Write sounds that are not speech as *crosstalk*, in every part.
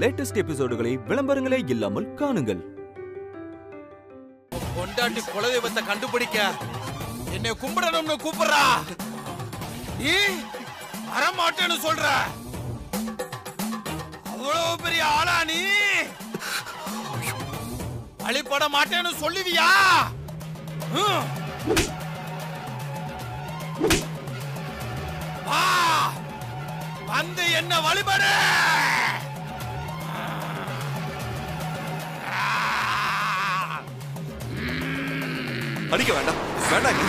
Latest எபிசோடுகளை விளம்பரங்களே இல்லாமல் காணுங்கள். கொண்டாட்டி குலதெய்வத்தை கண்டுபிடிக்க என்னை கும்பிடணும்னு கூப்பிடுறா. நீ வரமாட்டேன்னு சொல்ற. அவ்வளவு பெரிய ஆளா நீ? வழிபட மாட்டேன்னு சொல்லுவியா? வா. வந்து என்ன வழிபடு. அடிக்க வேண்டாம். வேண்டாங்க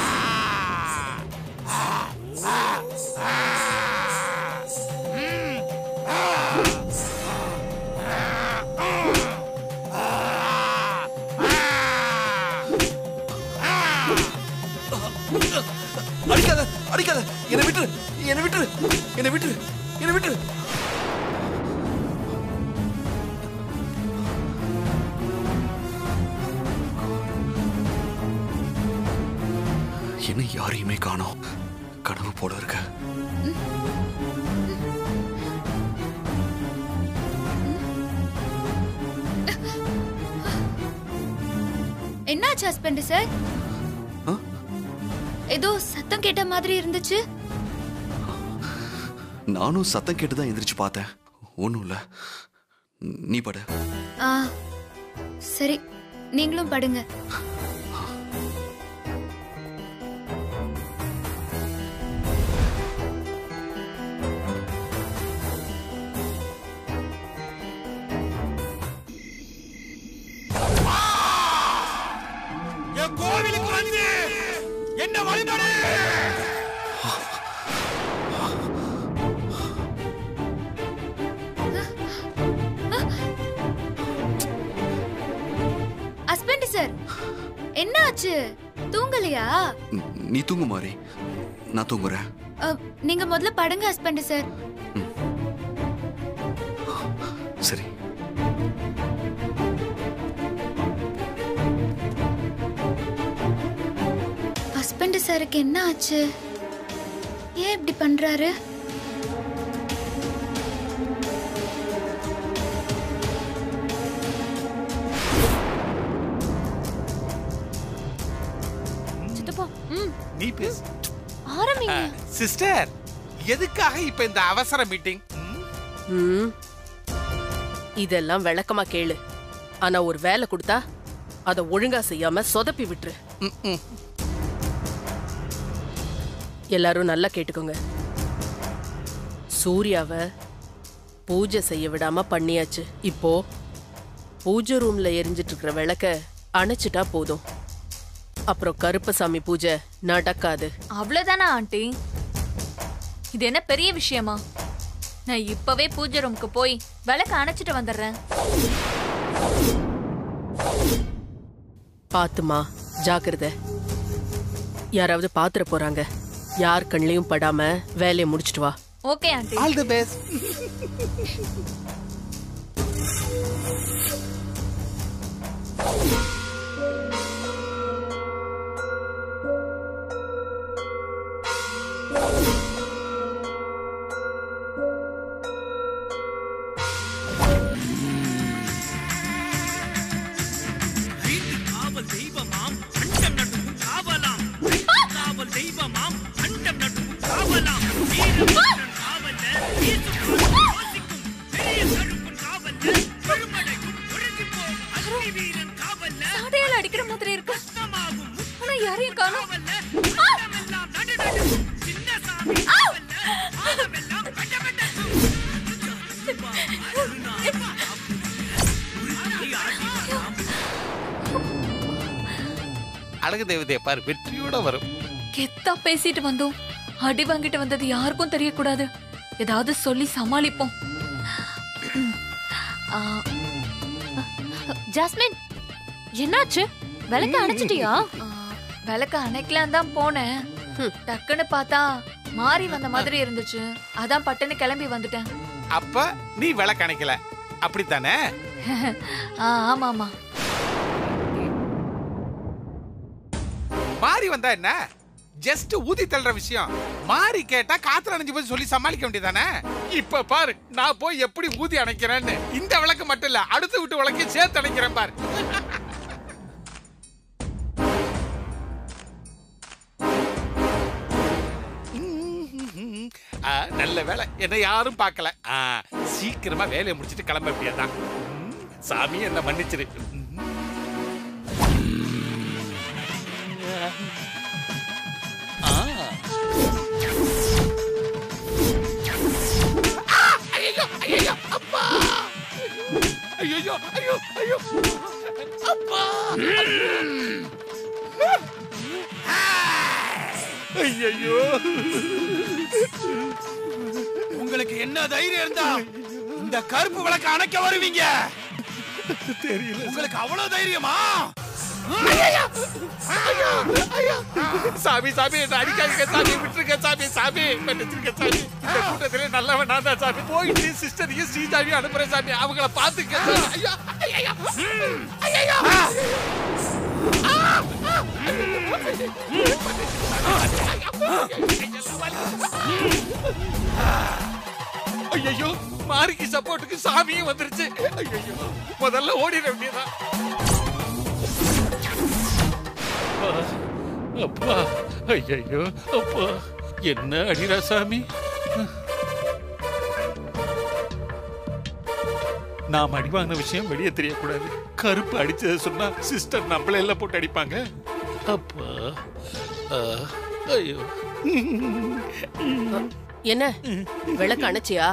ஏதோ சத்தம் கேட்ட மாதிரி இருந்துச்சு. நானும் சத்தம் கேட்டு தான் எந்திரிச்சு பார்த்தேன். ஒன்றும் இல்லை. நீ படு. ஆ சரி. நீங்களும் படுங்க. என்ன வழிபடு ஹஸ்பண்ட் சார் என்னாச்சு? தூங்கலையா? ந- தூங்கு மாறி நான் தூங்குறேன். நீங்க முதல்ல படுங்க ஹஸ்பண்ட் சார். சரி. ஹஸ்பண்ட் சாருக்கு என்ன ஆச்சு? ஏன் இப்படி பண்றாரு? நீ பேசு. ஆரம்பிங்க. சிஸ்டர் எதுக்காக இப்ப இந்த அவசர மீட்டிங்? இதெல்லாம் விளக்கமா கேளு. ஆனா ஒரு வேலை கொடுத்தா அத ஒழுங்கா செய்யாம சொதப்பி விட்டுரு. எல்லாரும் நல்லா கேட்டுக்கோங்க. சூர்யாவை பூஜை செய்ய விடாம பண்ணியாச்சு. இப்போ பூஜை ரூம்ல எரிஞ்சிட்டு இருக்கிற விளக்க அணைச்சிட்டா போதும். அப்புறம் கருப்பசாமி பூஜை நடக்காது. அவ்வளவுதானா ஆண்டி? இது என்ன பெரிய விஷயமா? நான் இப்பவே பூஜை ரூமுக்கு போய் விளக்க அணைச்சிட்டு வந்துடுறேன். பாத்துமா ஜாக்கிரதை. யாராவது பாத்துற போறாங்க. யார் கண்ணிலையும் படாம வேலையை முடிச்சிட்டு வா. ஓகே ஆல் தி பெஸ்ட் அழகு தேவதையை பாரு வெற்றியோட வரும். கெத்தா பேசிட்டு வந்தோம். அடி வாங்கிட்டு வந்தது யாருக்கும் தெரியக்கூடாது. ஏதாவது சொல்லி சமாளிப்போம். ஆ, ஜாஸ்மின் என்னாச்சு? விளக்க அணைச்சிட்டியா? விளக்க அணைக்கலாம் தான் போனேன். டக்குன்னு பார்த்தா மாறி வந்த மாதிரி இருந்துச்சு. அதான் பட்டுன்னு கிளம்பி வந்துட்டேன். அப்ப நீ விளக்கு அணைக்கல. அப்படித்தானே? ஆ, ஆமா ஆமா மாறி வந்தா என்ன? ஜஸ்ட் ஊதி தள்ளுற விஷயம். மாறி கேட்டா காத்துல அணைஞ்சு போய் சொல்லி சமாளிக்க வேண்டியதானே இப்ப பாரு நான் போய் எப்படி ஊதி அணைக்கிறேன்னு. இந்த விளக்கு மட்டும் இல்ல அடுத்து விட்டு விளக்கையும் சேர்த்து அணைக்கிறேன் பாரு. நல்ல வேலை என்ன யாரும் பார்க்கல. ஆ, சீக்கிரமா வேலையை முடிச்சிட்டு கிளம்ப வேண்டியதான் சாமி என்ன மன்னிச்சிரு. ஐயையோ, ஐயோ, ஐயோ. அப்பா. ஐயையோ. உங்களுக்கு என்ன தைரியம் இருந்தா இந்த கருப்பு விளக்க அணைக்க வருவீங்க தெரியல உங்களுக்கு அவ்வளவு தைரியமா சாமி சாமி என்ன அடிக்காதீங்க சாமி விட்டுருங்க சாமி சாமி. மன்னிச்சிருங்க சாமி. இந்த கூட்டத்திலே நல்லவன் நான் தான் சாமி. போயிட்டு சிஸ்டரையும் ஸ்ரீஜாவி அனுப்புறேன் சாமி. அவங்கள பாத்துக்க சாமி. ஐயா ஐயா ஐயா. ஐயோ மாரிக்கு சப்போர்ட்டுக்கு சாமியும் வந்துருச்சு. ஐயோ முதல்ல ஓடிட வேண்டியதான் அப்பா ஐயோ அப்பா. என்ன அடிரா சாமி? நாம் அடி வாங்கின விஷயம் வெளியே தெரியக்கூடாது. கருப்பு அடிச்சதை சொன்னா சிஸ்டர் நம்மள எல்லாம் போட்டு அடிப்பாங்க. அப்பா ஐயோ. என்ன? விளக்கு அணைச்சியா?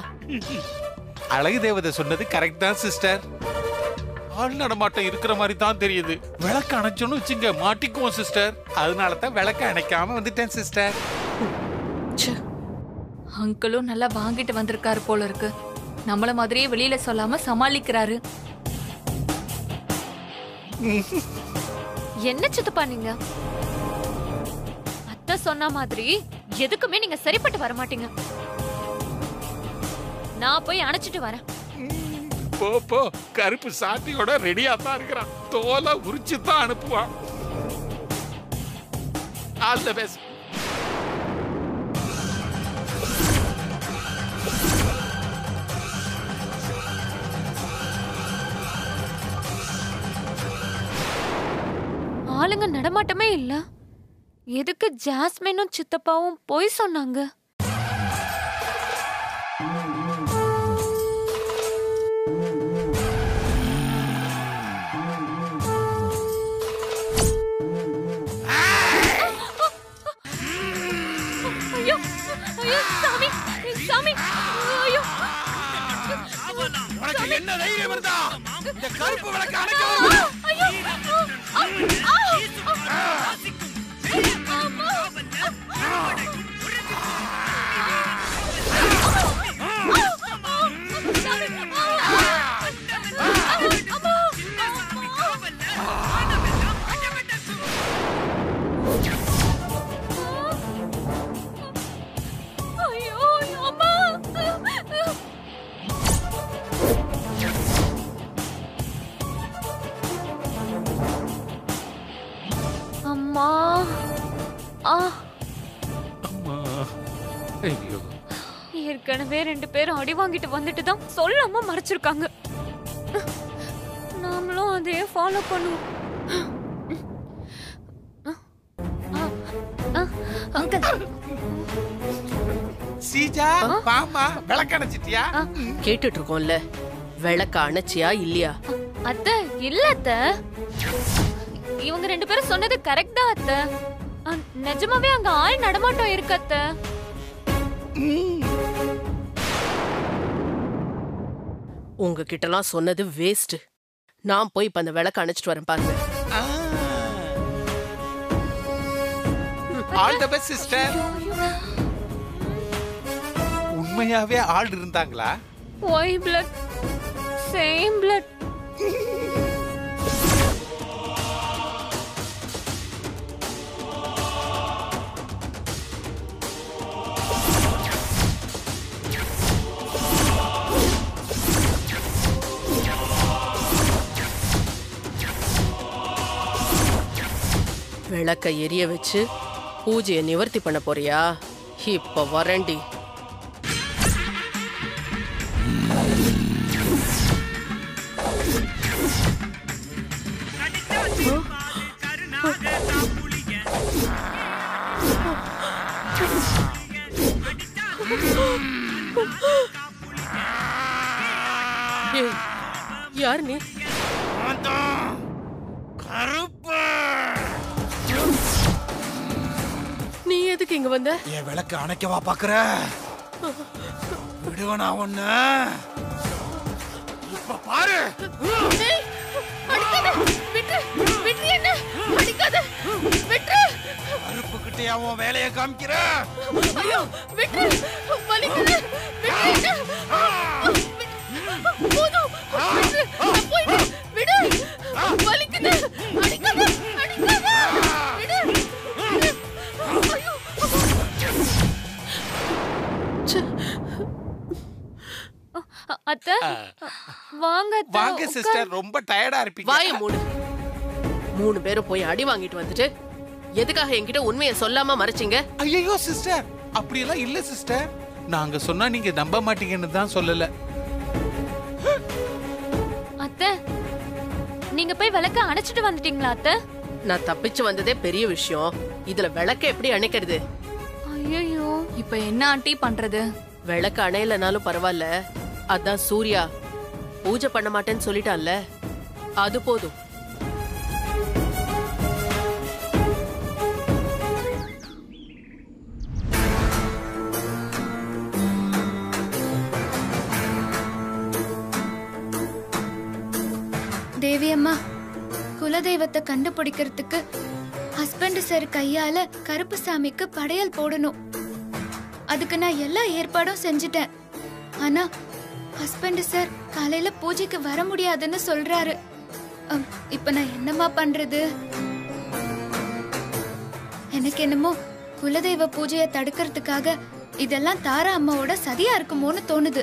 அழகு தேவதை சொன்னது கரெக்ட் தான் சிஸ்டர். ஆள் நடமாட்டம் இருக்கிற மாதிரி தான் தெரியுது. விளக்கு அணைச்சோன்னு வச்சுங்க மாட்டிக்குவோம் சிஸ்டர் அதனால தான் விளக்க அணைக்காம வந்துட்டேன் சிஸ்டர் அங்கிளும் நல்லா வாங்கிட்டு வந்திருக்காரு போல இருக்கு. நம்மள மாதிரியே வெளியில சொல்லாம சமாளிக்கிறாரு. *laughs* என்ன சித்தப்பா நீங்க? அத்தை சொன்ன மாதிரி எதுக்குமே நீங்க சரிப்பட்டு வர மாட்டீங்க நான் போய் அணைச்சிட்டு வரேன். போ போ. கருப்பு சாட்டியோட ரெடியா தான் இருக்கிறான். தோலை உரிச்சு தான் அனுப்புவான். ஆல் த பெஸ்ட் ஆளுங்க நடமாட்டமே இல்ல. எதுக்கு ஜாஸ்மினும் சித்தப்பாவும் போய் சொன்னாங்க? ஏற்கனவே ரெண்டு பேரும் அடி வாங்கிட்டு வந்துட்டு தான் சொல்லாம மறைச்சிருக்காங்க. நாமளும் அதே ஃபாலோ பண்ணுவோம். சீஜா பாமா விளக்கு அணைச்சிட்டியா? கேட்டுட்டு இருக்கோம்ல விளக்க அணைச்சியா இல்லையா? அத்தை இல்ல அத்தை. இவங்க ரெண்டு பேரும் சொன்னது கரெக்ட் தான் அத்தை. நிஜமாவே அங்க ஆள் நடமாட்டம் இருக்கு அத்தை. உங்ககிட்டலாம் சொன்னது வேஸ்ட் நான் போய் இப்ப அந்த விளக்க அணைச்சிட்டு வரேன் பாருங்க. ஆல் த பெஸ்ட் சிஸ்டர் உண்மையாவே ஆள் இருந்தாங்களா? ஒய் பிளட் சேம் பிளட் விளக்க எரிய வச்சு பூஜையை நிவர்த்தி பண்ண போறியா? இப்ப வரண்டி யார் நீ? வந்த? என் விளக்கு அணைக்கவா பாக்குற. விடுவனா ஒண்ணு இப்ப பாரு. கருப்பு கிட்டே அவன் வேலையை காமிக்கிற? வாங்க அத்தை, வாங்க. சிஸ்டர் ரொம்ப டயர்டா இருப்பீங்க. வாய மூடு. மூணு பேரும் போய் அடி வாங்கிட்டு வந்துட்டு எதுக்காக என்கிட்ட உண்மையை சொல்லாம மறைச்சிங்க? ஐயோ சிஸ்டர் அப்படியெல்லாம் இல்ல சிஸ்டர் நாங்க சொன்னா நீங்க நம்ப மாட்டீங்கன்னு தான் சொல்லல. அத்தை நீங்க போய் விளக்க அணைச்சிட்டு வந்துட்டீங்களா அத்தை? நான் தப்பிச்சு வந்ததே பெரிய விஷயம். இதுல விளக்க எப்படி அணைக்கிறது? ஐயோ இப்ப என்ன ஆண்டி பண்றது? விளக்கு அணையலனாலும் பரவாயில்ல. அதான் சூர்யா. பூஜை பண்ண மாட்டேன்னு சொல்லிட்டான்ல. அது போதும். தேவி அம்மா குலதெய்வத்தை கண்டுபிடிக்கிறதுக்கு ஹஸ்பண்ட் சார் கையால கருப்புசாமிக்கு படையல் போடணும். அதுக்கு நான் எல்லா ஏற்பாடும் செஞ்சிட்டேன். ஆனா ஹஸ்பண்ட் சார் காலையில பூஜைக்கு வர முடியாதுன்னு சொல்றாரு. அம், இப்ப நான் என்னம்மா பண்றது? எனக்கு என்னமோ குலதெய்வ பூஜையை தடுக்கிறதுக்காக இதெல்லாம் தாரா அம்மாவோட சதியா இருக்குமோன்னு தோணுது.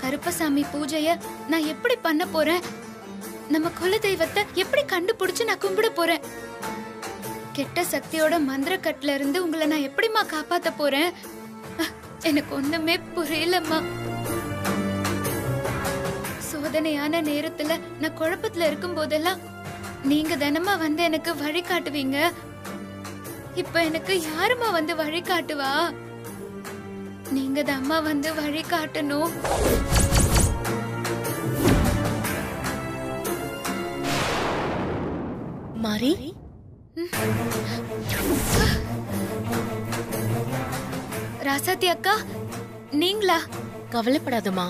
கருப்பசாமி பூஜைய நான் எப்படி பண்ண போறேன்? நம்ம குலதெய்வத்தை எப்படி கண்டுபிடிச்சு நான் கும்பிட போறேன்? கெட்ட சக்தியோட மந்திரக்கட்டுல இருந்து உங்களை நான் எப்படிம்மா காப்பாத்த போறேன்? எனக்கு ஒண்ணுமே புரியலம்மா. சோதனையான நேரத்துல நான் குழப்பத்துல இருக்கும் போதெல்லாம் நீங்க தினமா வந்து எனக்கு வழி காட்டுவீங்க. இப்ப எனக்கு யாரும்மா வந்து வழி காட்டுவா? நீங்க தாம்மா வந்து வழி காட்டணும். மாறி? ராசாத்தி அக்கா நீங்களா? கவலைப்படாதம்மா.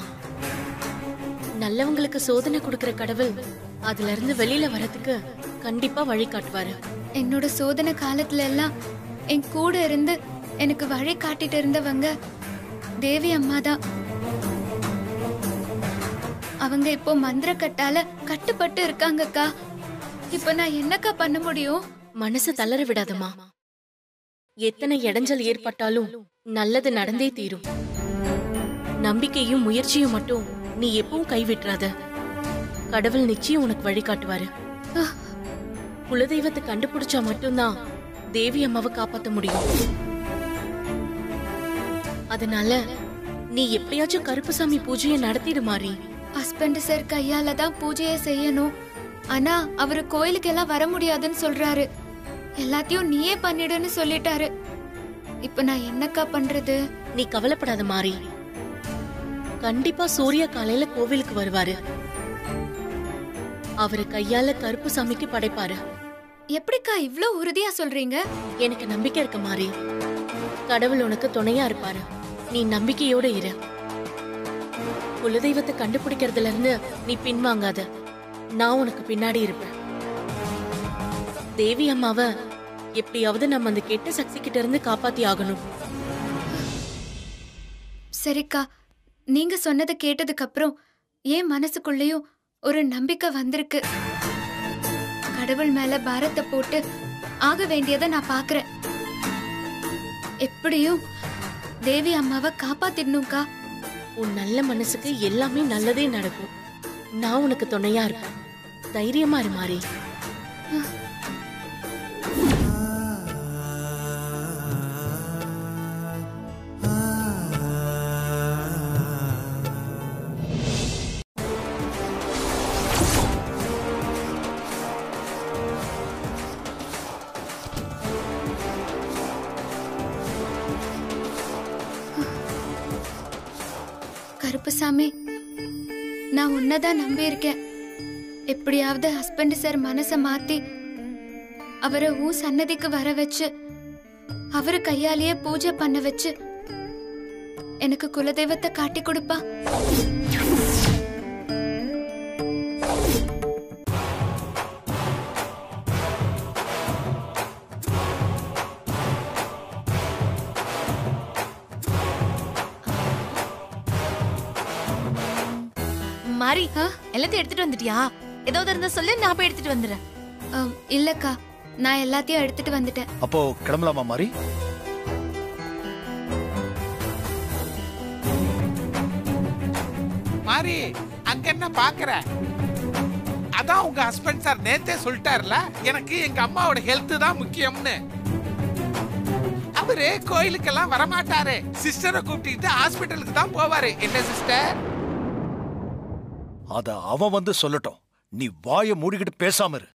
நல்லவங்களுக்கு சோதனை கொடுக்கிற கடவுள் அதுல இருந்து வெளியில வரதுக்கு கண்டிப்பா வழி காட்டுவாரு. என்னோட சோதனை காலத்துல எல்லாம் என் கூட இருந்து எனக்கு வழி காட்டிட்டு இருந்தவங்க தேவி அம்மா தான். அவங்க இப்போ மந்திரக்கட்டால கட்டுப்பட்டு இருக்காங்கக்கா. இப்ப நான் என்னக்கா பண்ண முடியும்? மனசை தளர விடாதம்மா. எத்தனை இடைஞ்சல் ஏற்பட்டாலும் நல்லது நடந்தே தீரும். நம்பிக்கையும் முயற்சியும் மட்டும் நீ எப்பவும் கைவிட்டுறாத. கடவுள் நிச்சயம் உனக்கு வழிகாட்டுவாரு. குலதெய்வத்தை கண்டுபிடிச்சா மட்டும்தான் தேவி அம்மாவை காப்பாத்த முடியும். அதனால நீ எப்படியாச்சும் கருப்புசாமி பூஜையை நடத்திடு மாறி. ஹஸ்பண்ட் சார் கையால தான் பூஜையை செய்யணும். ஆனா அவரு கோயிலுக்கு எல்லாம் வர முடியாதுன்னு சொல்றாரு. எல்லாத்தையும் நீயே பண்ணிடுன்னு சொல்லிட்டாரு. இப்ப நான் என்னக்கா பண்றது? நீ கவலைப்படாத மாறி கண்டிப்பா சூர்யா காலையில கோவிலுக்கு வருவாரு. அவரு கையால கருப்பு சாமிக்கு படைப்பாரு. எப்படிக்கா இவ்ளோ உறுதியா சொல்றீங்க? எனக்கு நம்பிக்கை இருக்க மாறி. கடவுள் உனக்கு துணையா இருப்பாரு. நீ நம்பிக்கையோட இரு. குலதெய்வத்தை கண்டுபிடிக்கிறதுல இருந்து நீ பின்வாங்காத. நான் உனக்கு பின்னாடி இருப்பேன். தேவி அம்மாவை எப்படியாவது நம்ம அந்த கெட்ட சக்தி கிட்ட இருந்து காப்பாத்தி ஆகணும். சரிக்கா நீங்க சொன்னதை கேட்டதுக்கு அப்புறம் என் மனசுக்குள்ளேயும் ஒரு நம்பிக்கை வந்திருக்கு. கடவுள் மேல பாரத்தை போட்டு ஆக வேண்டியதை நான் பாக்குறேன். எப்படியும் தேவி அம்மாவை காப்பாத்திடணும்க்கா. உன் நல்ல மனசுக்கு எல்லாமே நல்லதே நடக்கும். நான் உனக்கு துணையா இருப்பேன். தைரியமா இரு மாறி. என்னதான் நம்பியிருக்கேன். நம்பி இருக்கேன் எப்படியாவது ஹஸ்பண்ட் சார் மனச மாத்தி அவரை உன் சன்னதிக்கு வர வச்சு அவரு கையாலேயே பூஜை பண்ண வச்சு எனக்கு குலதெய்வத்தை காட்டி கொடுப்பா. மாறி ஆ? எல்லாத்தையும் எடுத்துட்டு வந்துட்டியா? ஏதாவது இருந்தா சொல்லு நான் போய் எடுத்துட்டு வந்துடுறேன். இல்லக்கா. நான் எல்லாத்தையும் எடுத்துட்டு வந்துட்டேன். அப்போ கிளம்பலாமா மாறி? மாறி அங்க என்ன பாக்குற? அதான் உங்க ஹஸ்பண்ட் சார் நேத்தே சொல்லிட்டார்ல எனக்கு எங்க அம்மாவோட ஹெல்த் தான் முக்கியம்னு. அவரு கோயிலுக்கெல்லாம் வரமாட்டாரு. சிஸ்டரை கூப்பிட்டு ஹாஸ்பிட்டலுக்கு தான் போவாரு. என்ன சிஸ்டர் அத அவன் வந்து சொல்லட்டும். நீ வாயை மூடிக்கிட்டு பேசாம இரு.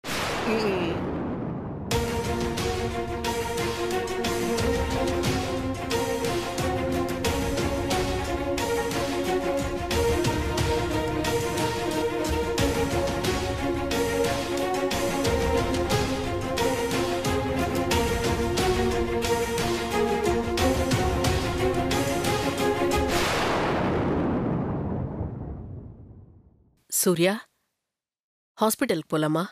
சூர்யா ஹாஸ்பிட்டலுக்கு போலாமா?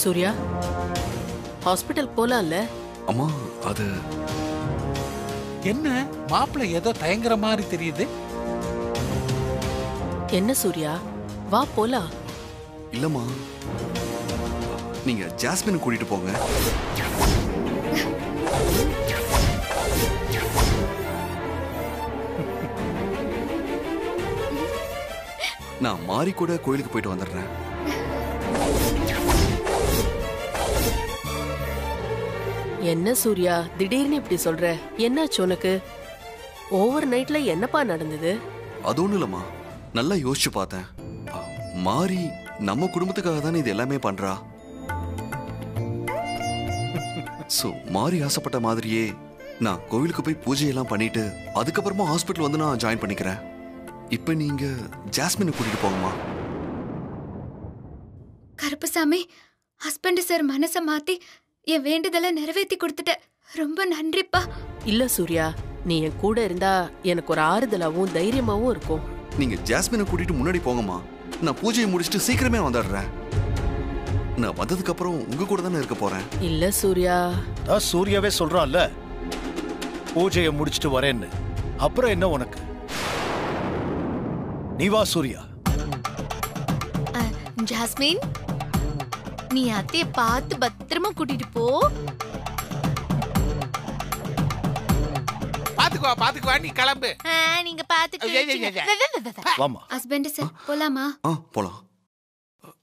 சூர்யா ஹாஸ்பிட்டல் போலாம்ல? அம்மா அது என்ன? மாப்பிள்ளை ஏதோ தயங்குற மாதிரி தெரியுது. என்ன சூர்யா? வா போலாம். இல்லம்மா. நீங்க ஜாஸ்மினை கூட்டிட்டு போங்க. நான் மாறி கூட கோயிலுக்கு போயிட்டு வந்துடுறேன். என்ன சூர்யா திடீர்னு இப்படி சொல்ற? என்னாச்சு உனக்கு? ஓவர் நைட்ல என்னப்பா நடந்தது? அது ஒண்ணும் இல்லம்மா. நல்லா யோசிச்சு பார்த்தேன். மாறி நம்ம குடும்பத்துக்காக தானே இது எல்லாமே பண்றா? சோ மாறி ஆசைப்பட்ட மாதிரியே நான் கோவிலுக்கு போய் பூஜையெல்லாம் பண்ணிட்டு அதுக்கப்புறமா ஹாஸ்பிட்டல் வந்து நான் ஜாயின் பண்ணிக்கிறேன். இப்போ நீங்க ஜாஸ்மினை கூட்டிட்டு போங்கம்மா. கருப்பசாமி ஹஸ்பண்ட் சார் மனச மாத்தி என் வேண்டுதலை நிறைவேத்தி கொடுத்துட்ட. ரொம்ப நன்றிப்பா. இல்ல சூர்யா நீ என் கூட இருந்தா எனக்கு ஒரு ஆறுதலாவும் தைரியமாவும் இருக்கும். நீங்க ஜாஸ்மினை கூட்டிட்டு முன்னாடி போங்கம்மா. நான் பூஜையை முடிச்சுட்டு சீக்கிரமே வந்துடுறேன். நான் வந்ததுக்கு அப்புறம் உங்க கூட தானே இருக்க போறேன். இல்ல சூர்யா. அதான் சூர்யாவே சொல்றான்ல. பூஜையை முடிச்சிட்டு வரேன்னு. அப்புறம் என்ன உனக்கு? நீ வா சூர்யா. ஜாஸ்மின்? நீ அத்தைய பார்த்து பத்திரமா கூட்டிட்டு போ. பாத்துக்குவா பாத்துக்குவா நீ கிளம்பு. நீங்க பாத்துட்டு. வாமா ஹஸ்பண்ட் சார் போலாமா? ஆ போலாம்.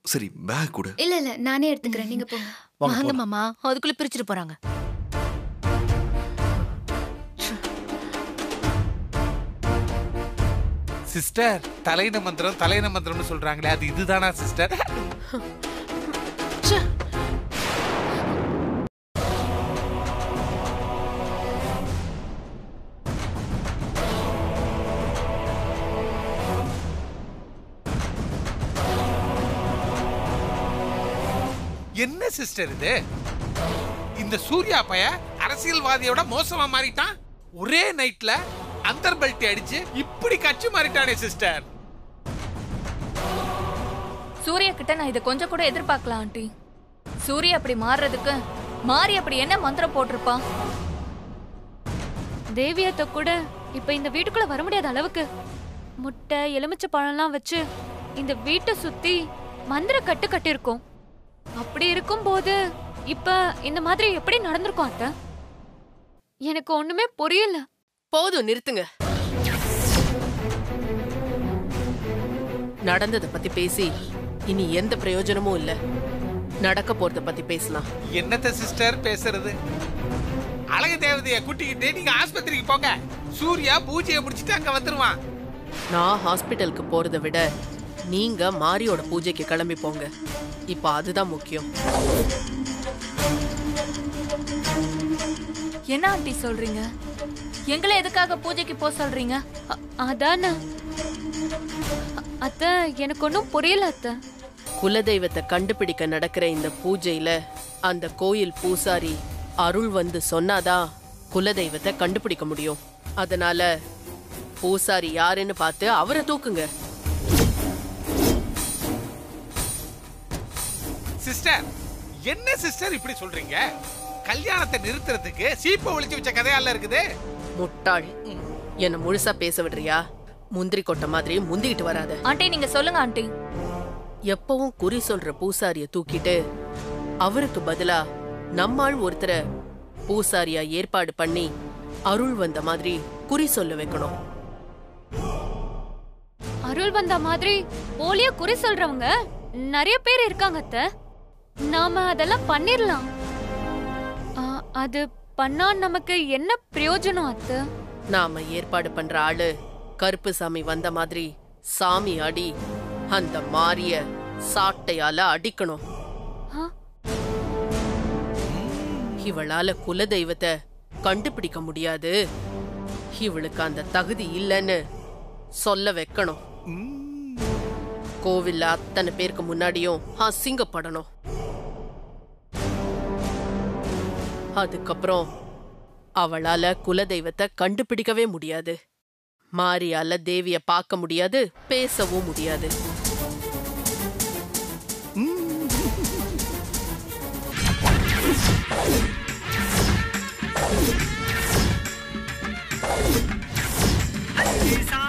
சரி பேக் கொடு. இல்ல இல்ல நானே எடுத்துக்கிறேன். நீங்க போங்க. வாங்க. மாமா. அதுக்குள்ள பிரிச்சுட்டு போறாங்க. சிஸ்டர் தலையின மந்திரம் தலையின மந்திரம்னு சொல்றாங்களே அது இதுதானா சிஸ்டர்? *laughs* என்ன சிஸ்டர் இது? இந்த சூர்யா பைய அரசியல்வாதியோட மோசமா மாறிட்டான்? ஒரே நைட்ல அந்தர் பெல்ட் அடிச்சு இப்படி கட்சி மாறிட்டானே சிஸ்டர் சூர்யா கிட்ட நான் இதை கொஞ்சம் கூட எதிர்பார்க்கலாம் ஆண்டி. சூர்யா அப்படி மாறுறதுக்கு மாறி அப்படி என்ன மந்திரம் போட்டிருப்பான் தேவியத்த கூட இப்ப இந்த வீட்டுக்குள்ள வர முடியாத அளவுக்கு முட்டை எலுமிச்சை பழம்லாம் வச்சு இந்த வீட்டை சுத்தி மந்திர கட்டு கட்டியிருக்கோம். அப்படி இருக்கும்போது இப்ப இந்த மாதிரி எப்படி நடந்திருக்கும் அத்தை? எனக்கு ஒண்ணுமே புரியல. போதும் நிறுத்துங்க. நடந்ததை பத்தி பேசி இனி எந்த பிரயோஜனமும் இல்ல. நடக்க போறத பத்தி பேசலாம். என்னத்த சிஸ்டர் பேசுறது? அழகு தேவதைய கூட்டிக்கிட்டு நீங்க ஆஸ்பத்திரிக்கு போங்க. சூர்யா பூஜையை முடிச்சிட்டு அங்க வந்துருவான். நான் ஹாஸ்பிட்டலுக்கு போறதை விட நீங்க மாரியோட பூஜைக்கு கிளம்பி போங்க. இப்ப அதுதான் முக்கியம். என்ன ஆண்டி சொல்றீங்க? எங்களை எதுக்காக பூஜைக்கு போக சொல்றீங்க? அ- அதானே? அ- அத்தை எனக்கு ஒன்றும் புரியல அத்தை. குலதெய்வத்தை கண்டுபிடிக்க நடக்கிற இந்த பூஜையில அந்த கோயில் பூசாரி அருள் வந்து சொன்னாதான் குலதெய்வத்தை கண்டுபிடிக்க முடியும். அதனால பூசாரி யாருன்னு பார்த்து அவரை தூக்குங்க. சிஸ்டர் என்ன சிஸ்டர் இப்படி சொல்றீங்க? கல்யாணத்தை நிறுத்துறதுக்கு சீப்பை ஒளிச்சு வச்ச கதையால இருக்குது? முட்டாள். என்ன முழுசா பேச விடுறியா? முந்திரி கொட்டை மாதிரி முந்திக்கிட்டு வராத. ஆண்டி நீங்க சொல்லுங்க ஆண்டி. எப்பவும் குறி சொல்ற பூசாரிய தூக்கிட்டு அவருக்கு பதிலா நம்மாள் ஒருத்தரை பூசாரியா ஏற்பாடு பண்ணி அருள் வந்த மாதிரி குறி சொல்ல வைக்கணும். அருள் வந்த மாதிரி போலியா குறி சொல்றவங்க? நிறைய பேர் இருக்காங்க அத்தை. நாம அதெல்லாம் பண்ணிரலாம். ஆ, அது பண்ணா நமக்கு என்ன பிரயோஜனம் அத்தை? நாம ஏற்பாடு பண்ற ஆளு கருப்பு சாமி வந்த மாதிரி சாமி அடி அந்த மாரிய சாட்டையால அடிக்கணும். ஆ? இவளால குலதெய்வத்தை கண்டுபிடிக்க முடியாது. இவளுக்கு அந்த தகுதி இல்லைன்னு சொல்ல வைக்கணும். கோவில்ல அத்தனை பேருக்கு முன்னாடியும் அசிங்கப்படணும். அதுக்கப்புறம் அவளால குலதெய்வத்தை கண்டுபிடிக்கவே முடியாது மாரியால தேவிய பார்க்க முடியாது பேசவும் முடியாது Peace.